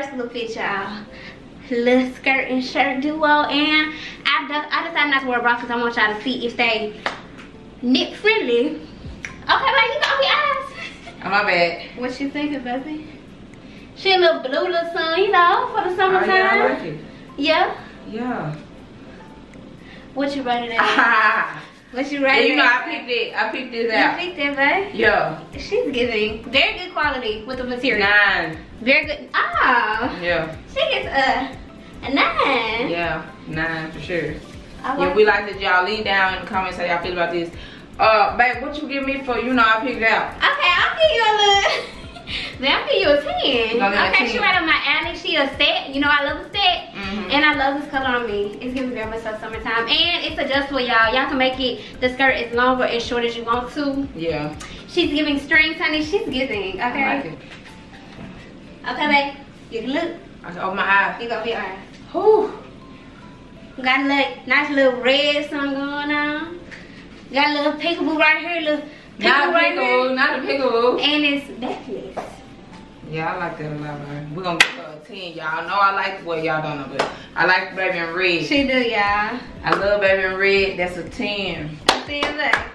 first little fit, y'all. Uh, little skirt and shirt duo. And I, I decided not to wear a bra because I want y'all to see if they knit friendly. Okay, like you got me eyes. Oh, my bad. What you thinking, baby? She a little blue little sun, you know, for the Oh, summertime. yeah, I like it. Yeah? Yeah. What you rated at? What you yeah, rated you know, I picked it. I picked this out. You picked it, babe? Yeah. She's giving very good quality with the material. Nine. Very good. Ah, Yeah. she gets a, a nine. Yeah. Nine for sure. I Yeah, we like that y'all leave down in the comments how y'all feel about this. Uh, babe, what you give me for, you know, I picked it out. Okay, I'll give you a little. Then I'll give you a 10. You gonna give me a Okay, she right on my alley. She a set. You know I love a set. Mhm. And I love this color on me. It's giving very much so summertime. And it's adjustable, y'all. Y'all can make it the skirt as long or as short as you want to. Yeah. She's giving strings, honey. She's giving. Okay. I like it. Okay, babe. You can look. I can open my eyes. You gonna be alright. Whew. Got a little, nice little red sun going on. Got a little peekaboo right here, little peekaboo Not a right here. not a pickle. And it's necklace. Yeah, I like that a lot, man. We're gonna give her a 10. Y'all know I like, well, y'all don't know, but I like Baby in Red. She do, y'all. I love Baby in Red. That's a 10. I see you there.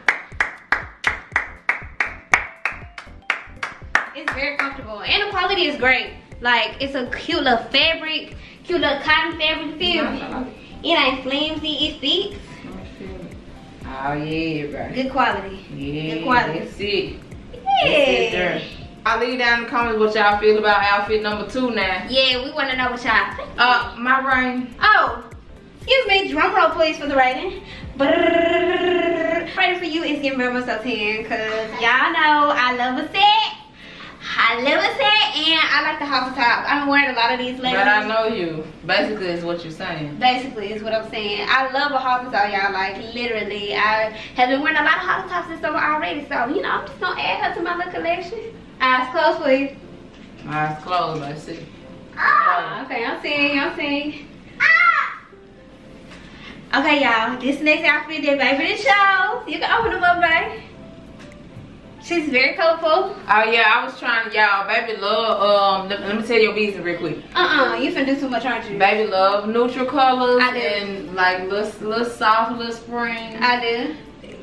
It's very comfortable. And the quality is great. Like, it's a cute little fabric, cute little cotton fabric feel. Like it. It ain't flimsy, it fits. Let me feel it. Oh, yeah, bro. Good quality. Yeah, Good quality. that's it. That's it there. I'll leave down in the comments what y'all feel about outfit number two now. Yeah, we want to know what y'all think. Uh, my ring. Oh, excuse me, drum roll please for the rating. Brrrr. Rating for you is giving very much a 10 because y'all know I love a set. I love a set and I like the halter top. I've been wearing a lot of these lately. But I know you. Basically, is what you're saying. Basically is what I'm saying. I love a halter top, y'all. Like literally, I have been wearing a lot of halter tops this summer already. So you know, I'm just gonna add her to my little collection. Eyes closed, please. Eyes closed, I see. Ah, okay, I'm seeing, I'm seeing. Ah! Okay, y'all, this next outfit that baby the show. You can open them up, babe. She's very colorful. Oh yeah, I was trying to y'all. Baby love. Um, let, let me tell you your business real quick. Uh-uh, you finna do too much, aren't you? Baby love neutral colors I do. and like little, little soft, little spring. I do.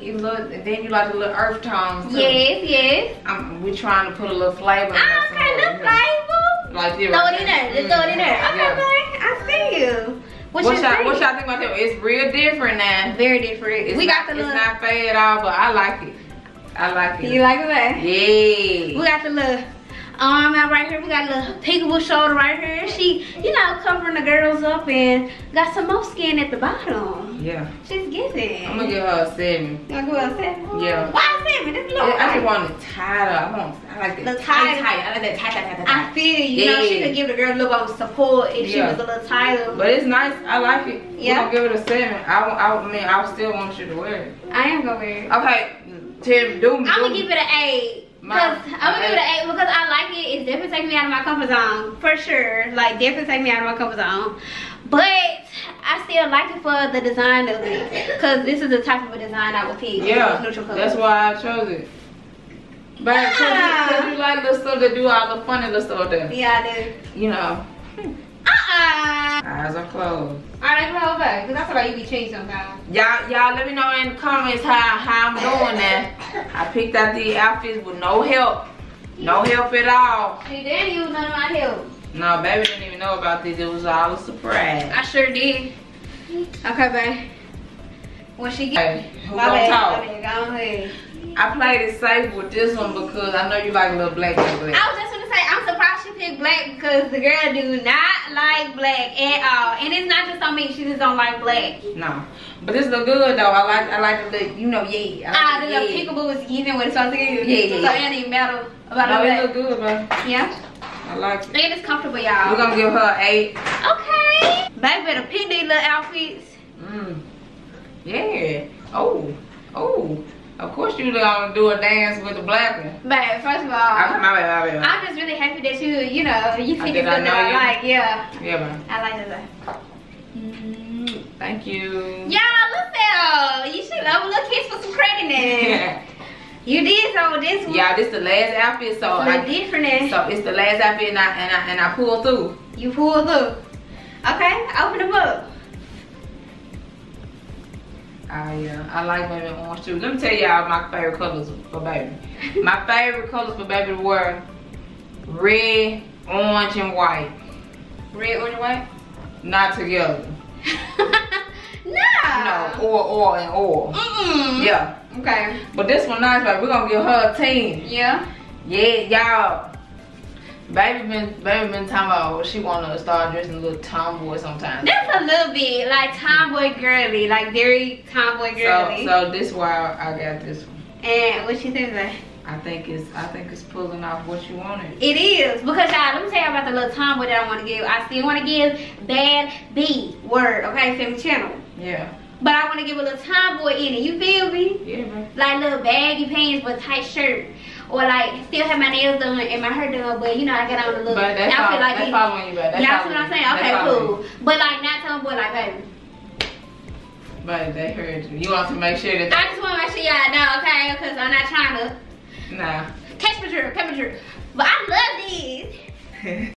you look, then you like the little earth tones. Too. Yes, yes. I'm, we trying to put a little flavor. Ah, somewhere, okay, know. flavor. Like this Throw it in there. Just throw it in there. Okay, yeah. babe. I see you. What, y'all, think? what y'all think about that? It's real different now. Very different. It's we not, got the It's little. not fade at all, but I like it. I like it. You like it, babe? Yeah. We got the little arm out right here. We got a little peekaboo shoulder right here. She, you know, covering the girls up and got some more skin at the bottom. Yeah. She's giving. I'm gonna give her a seven. You wanna go out seven? Yeah. Why a seven? This Yeah, little. I just want it tighter. I want. I like that The tight, tighter. tight. I like that tight, tight, tight, tight. I feel you. You know, she could give the girl a little bit of support if she was a little tighter. But it's nice. I like it. Yeah. We're gonna give it a seven. I, I, I mean, I still want you to wear it. I am gonna wear it. Okay, Tim, do I'm gonna give it an eight. My- Cause I'm gonna give it an eight because I like it. It's definitely taking me out of my comfort zone for sure. Like definitely taking me out of my comfort zone. But I still like it for the design of it. Cause this is the type of a design I would pick. Yeah, neutral colors. that's why I chose it. But ah! cause, you, cause you like the stuff that do all the funny little stuff there. Yeah, I do. You know. Eyes are closed. Alright, go back. Cause I feel like you be changed sometimes. Y'all, y'all, let me know in the comments how how I'm doing that. I picked out these outfits with no help, no help at all. She didn't use none of my help. No, baby didn't even know about this. It was all a surprise. I sure did. Okay, babe. When she get Hey, who my gonna talk? go ahead. I played it safe with this one because I know you like a little black and black. I was just gonna say, I'm surprised she black because the girl do not like black at all. And it's not just on me, she just don't like black. No, but this look good though. I like I like the look. You know, yeah. I Ah, like the it, little yeah. peekaboo is even what it's supposed to give. Yeah, yeah, So yeah. it ain't even matter about No, the it look good, man. Yeah. I like it. And it's comfortable, y'all. We're gonna give her an eight. Okay. Baby pick these little outfits. Mm. Yeah. Oh. Oh. Of course you gonna do a dance with the black one. But first of all, I, my bad, my bad. I'm just really happy that you, you know, you I pick did not that I like. Yeah. Yeah, man. I like that. Mm. Thank you. Y'all, look at You should love a little kiss for some credit now. You did so this one. Yeah, this the last outfit, so It's I, different. so it's the last outfit, and I and I and I pulled through. You pulled through. Okay, open the up. I yeah, I like baby orange too. Let me tell y'all my favorite colors for baby. my favorite colors for baby were red, orange, and white. Red, orange, white. Not together. no. No, or or and or. Mm-mm. Yeah, Okay. but this one nice, baby. We're gonna give her a ten. Yeah. Yeah, y'all. Baby been baby been talking about she wanna start dressing a little tomboy sometimes. That's a little bit like tomboy girly, like very tomboy girly. so so this why I got this one. and what she says that? I think it's I think it's pulling off what you wanted. It is because y'all. Let me tell you about the little tomboy that I want to give. I still want to give bad B word. Okay, same channel. Yeah. But I want to give a little tomboy in it. You feel me? Yeah, bro. Like little baggy pants but tight shirt. Or like still have my nails done and my hair done, but you know I got on a little But that's outfit all, like that's following you, but that's Y'all see what I'm saying? Okay, cool. But like not telling boy like baby. But they heard you. You want to make sure that I just want to make sure y'all know, okay? Because I'm not trying to nah. catch my drill, catch my drill. But I love these.